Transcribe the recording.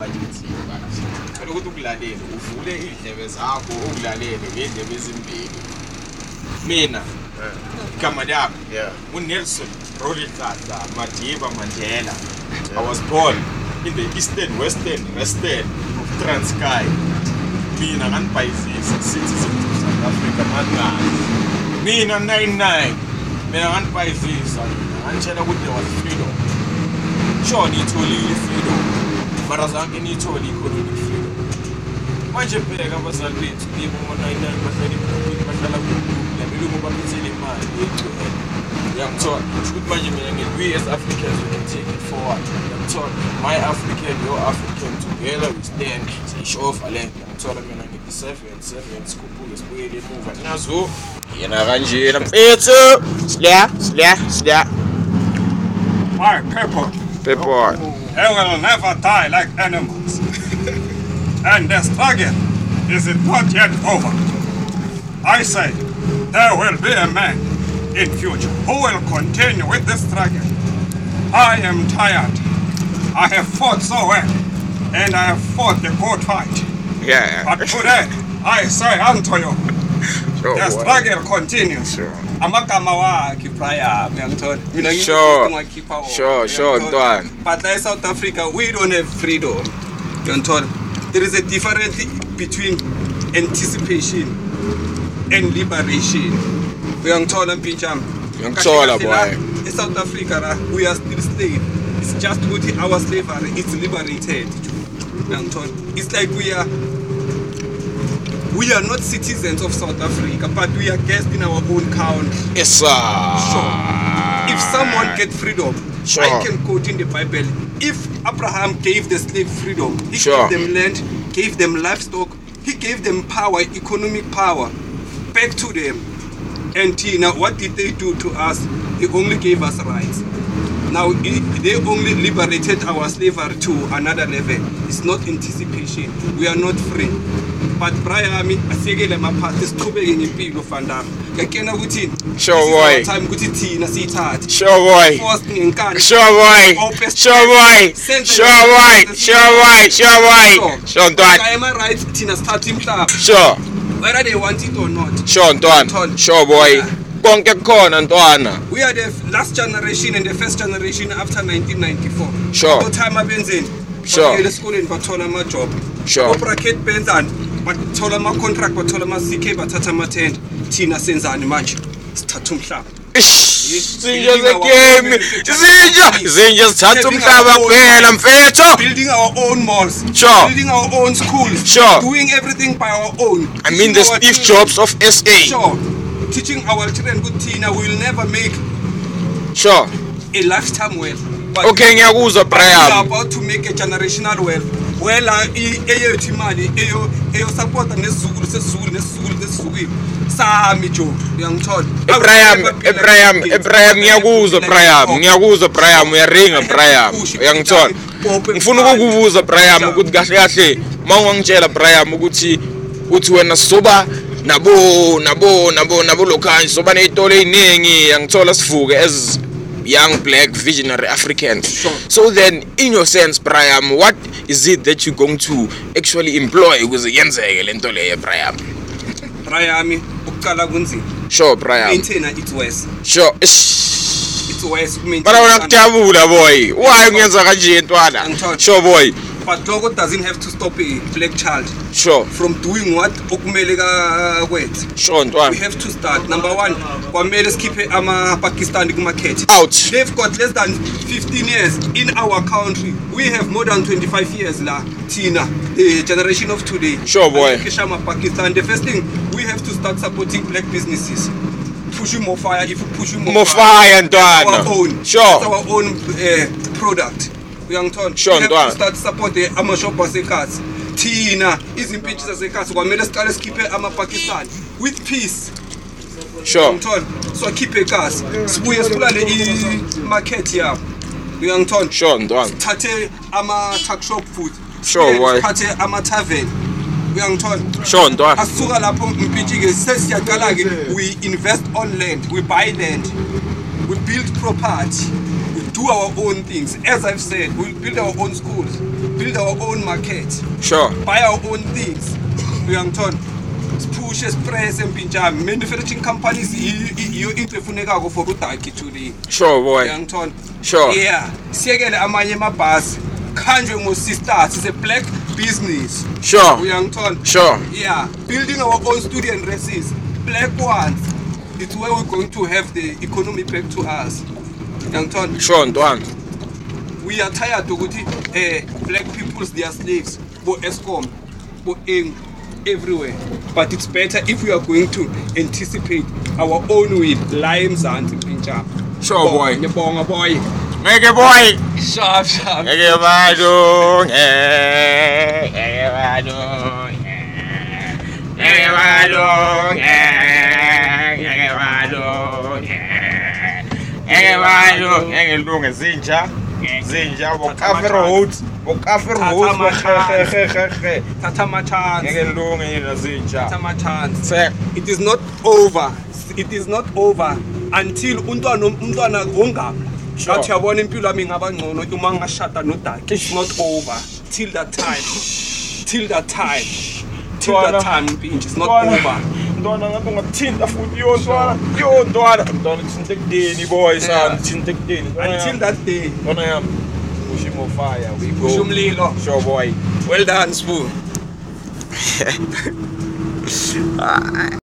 bakithi cela ukuthi ukulalele uvule iy'ndlebe zakho ukulalele ngey'ndlebe ezimbili. Mina igama lami unelson rolihlahla madiba mandela. I was born in the eastern western western of transkay mina nganibhayisisa citizen of south africa mangazi mina 99 mina nganibhayisisa mina ngantshela ukuthi there was freedom. Shona itholile i-freedom mara zange niyithole i-economic freedom manje bheka abazali bethu nibo ngo-99 bahlala baphathele imali uyangithola kusho ukuthi manje mina ngithi we as africans we can take it forward uyangithola my african your african together we stand siyishova le nto uyangithola mina ngithi seven seven sikhuphuke sibuyele emuva. Nazo yena kanjena mfethu. Sila sila sila My people, people they will never die like animals. and the struggle is not yet over. I say, there will be a man in future who will continue with this struggle. I am tired. I have fought so well, and I have fought the good fight. yeah But today, I say unto you, Sure, the struggle continues. Sure. Prior uyangithola mina ngithi Sure. Sure, sure, uyangithola? But la e-south africa. We don't have freedom uyangithola there is a difference between anticipation and liberation. Uyangithola mpintshami kahle boy. e-south africa la we are still slave it's just ukuthi our slavery is liberated. Uyangithola it's like we are we are not citizens of south africa but we are guests in our own country. Yes sir. If someone get freedom Sure. i can quote in the bible if abraham gave the slave freedom he Sure. gave them land gave them livestock he gave them power economic power back to them. And tina what did they do to us? They only gave us rights now i- they only liberated our slavery to another level. It's not anticipation. We are not free. But brayami asekele amaphasi siqhubeke ngempilo fandara ngakena ukuthi Sure, boy. time ukuthi thina siyithathe. Sure boy. Forced ngenkani Sure boy, Open sure boy, Senze sure yonke boy, into sure boy, sure boy, sure. Ntwana, Kaya ama-rights thina sithatha imhlaba. Sure, whether they want it or not. Sure ntwana, sure boy, konke kukhona ntwana, we are the last generation and the first generation after 1994 Sure. time abenzeni Sure. Bafike esikoleni bathola amajob. Sure. obracket benzani bathola ama-contract bathola ama-ck bathatha ama-tenda thina senzani manje? Sithatha umhlaba. Ish, zinje zegame, zinje, zinje sithatha umhlaba kuphela mfethu, building our own malls. Sure. building our own schools. Sure. doing everything by our own. I mean the Steve Jobs of SA, sure teaching our children ukuthi thina will never make sure, a lifetime wealth but okay ngiyakuzwa we are Brian, about to make a generational wealth wela i- eyethu imali eyo eyosapota nesizukulu sesizukulu nesizukulu nesizukulu. Sami jo uyangithola? Abraham, Abraham, Abraham ngiyakuzwa Brian, ngiyakuzwa Brian, uyaringa Brian, uyangithola. Ngifuna ukukubuza Brian ukuthi kahle kahle mawungangitshela Brian ukuthi uthi wena soba nabo nabo nabo nabo lokhanje soba nezitolo eziningi yangithola sivuke as young black visionary Africans. Sure. So then in your sense Brian what is it that you going to actually employ ukuze yenzeke lento leyo Brian? rayami ukuqala kunzima Sure Brian. maintainer it's worse Sure. It's worse Bara wena kujabula boy. Why ungenza kanje ntwana? Angithola. Sure boy. But loko doesn't have to stop a black child. Sure. from doing what okumele kakwenze Sure we have to start. Number one kwamele sikhiphe ama-pakistani kumakhethe Out. they've got less than 15 years in our country. We have more than 25 years la thina the generation of today. Sure, boy. pakistan the first thing we have to start supporting black businesses. Pushing more fire. If you push more, More fire our ntwana. own. Sure. That's our own uh, product uyangithola Sure, we have ntwana. to start support amashop asekhathi thina izimpintshi zasekhathi kwamele siqale sikhiphe amapakistan with peace Sure. uyangithola siwakhiphe kasi sibuye sibulale imarket yabo uyangithola Sure ntwana. sithathe ama-tuck shop food Sure, Sibuye boy. sithathe ama-tavern uyangithola Sure ntwana. asisuka lapho mpintshi-ke sesiyaqala-ke we invest on land we buy land we build property we do our own things. As i've said we'll build our own schools build our own market sure. buy our own things. Uyangithona? Siphushe sipress empintshami manufacturing companies i- i- iyo into efunekako for udaki today sure boy. Uyangithona? Sure. yeah. Siyekele amanye amabhasi. Khanjwe ngo-sisters is a black business. Sure. Uyangithona? Sure. Yeah. Building our own student races. Black ones. It's where we're going to have the economy back to us uyangithona sure ntwana we are tired ukuthi eh black peoples they are slaves. Bo Eskom bo eng everywhere. But it's better if we are going to anticipate our own will la emzansi mpintshana Sure, boy. ngibonga boy. Ngeke boy. Sharp sharp. Ngeke balunge ngeke balunge ngeke balunge ngeke ngeke balunge ngeke lunge zinja zinja bokafe roads bokafe roads bohehehehe thatha ama-chance ngeke lunge yena zinja thatha ama-chance se it is not over. It is not over until umntwana umntwana wongapha Sure. ngathi uyabona impilo yami ingaba ngcono uma ngashada nodaki it's not over. Till that time. Till that time. Till that time it's not over ntwana ngabe ungathinta futhi. Yo ntwana yo ntwana ntwana thinte ekudeni boy son Yeah. thinte ekudeni. Until that day ntwana yami push him on fire we go. Kusho umlilo. Sure boy. Well done spoon